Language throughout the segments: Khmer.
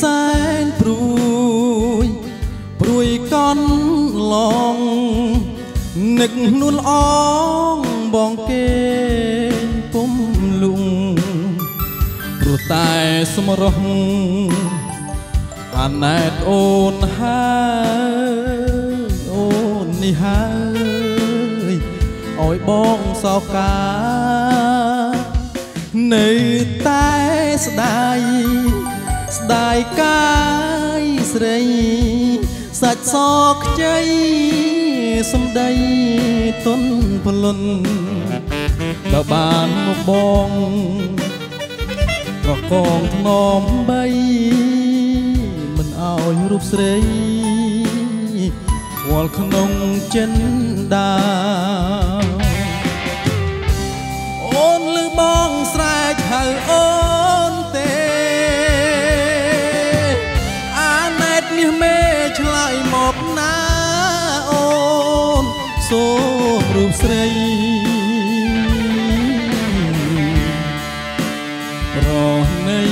សែនព្រួយព្រួយកន់ឡងនឹកនួនអងបងគេពុំលុងព្រោះតែស្មរោះអាណែតអូនហើយអូននេះហើយឲ្យបងសោកកានៅតែស្ដាយ ស្ដាយកាយស្រីសាច់សខ្ចីសំដីទុនប្លុនបើបានមកបងក៏កងធ្នមបីមិនឲ្យរូបស្រីវល់ក្នុងចិនដា សូមរូបស្រីប្រណី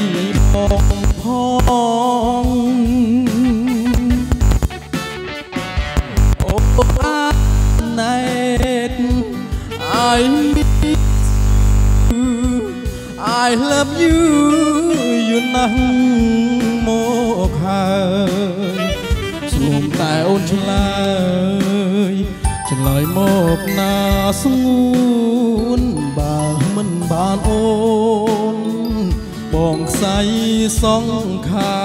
បងផងអូអាណែត I miss you I love you យូរណាស់មកហើយសូមតែអូនឆ្លើយ ឆ្លើយមកណាស្ងួនបើមិនបានអូនបងខ្សៃសង្ខា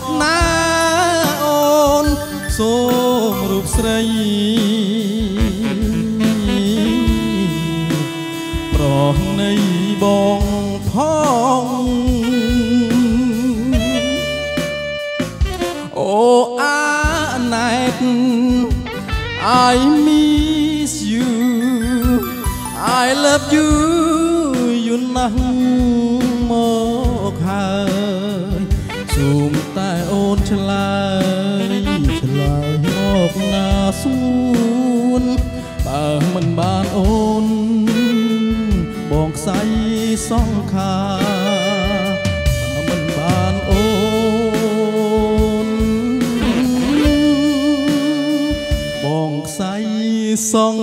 មកណាអូនសូមរូបស្រីប្រណីបងផងអូអាណែត I miss you I love you យូរ មតែអូនឆ្លើយឆ្លើយមកណាសួនបើមិនបានអូន បងខ្សែសង្ខារបើមិនបានអូន បងខ្សែសង